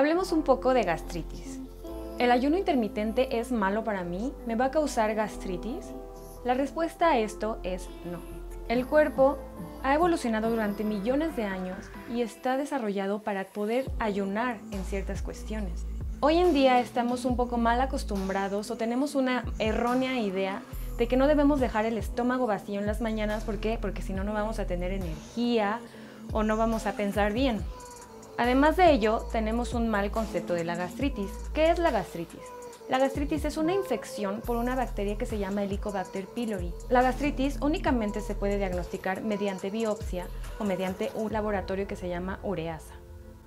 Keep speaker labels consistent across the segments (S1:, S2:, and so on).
S1: Hablemos un poco de gastritis. ¿El ayuno intermitente es malo para mí? ¿Me va a causar gastritis? La respuesta a esto es no. El cuerpo ha evolucionado durante millones de años y está desarrollado para poder ayunar en ciertas cuestiones. Hoy en día estamos un poco mal acostumbrados o tenemos una errónea idea de que no debemos dejar el estómago vacío en las mañanas. ¿Por qué? Porque si no, no vamos a tener energía o no vamos a pensar bien. Además de ello, tenemos un mal concepto de la gastritis. ¿Qué es la gastritis? La gastritis es una infección por una bacteria que se llama Helicobacter pylori. La gastritis únicamente se puede diagnosticar mediante biopsia o mediante un laboratorio que se llama ureasa.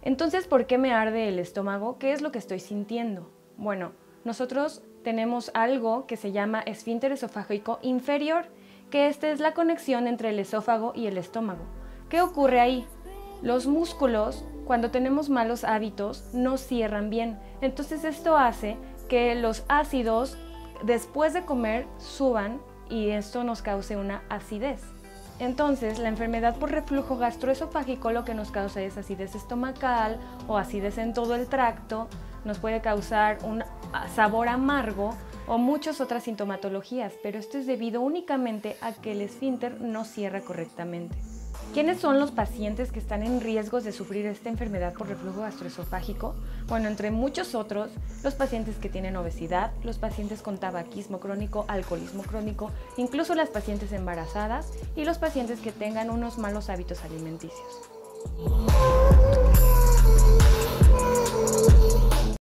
S1: Entonces, ¿por qué me arde el estómago? ¿Qué es lo que estoy sintiendo? Bueno, nosotros tenemos algo que se llama esfínter esofágico inferior, que esta es la conexión entre el esófago y el estómago. ¿Qué ocurre ahí? Los músculos, cuando tenemos malos hábitos, no cierran bien. Entonces esto hace que los ácidos después de comer suban y esto nos cause una acidez. Entonces, la enfermedad por reflujo gastroesofágico lo que nos causa es acidez estomacal o acidez en todo el tracto, nos puede causar un sabor amargo o muchas otras sintomatologías, pero esto es debido únicamente a que el esfínter no cierra correctamente. ¿Quiénes son los pacientes que están en riesgos de sufrir esta enfermedad por reflujo gastroesofágico? Bueno, entre muchos otros, los pacientes que tienen obesidad, los pacientes con tabaquismo crónico, alcoholismo crónico, incluso las pacientes embarazadas y los pacientes que tengan unos malos hábitos alimenticios.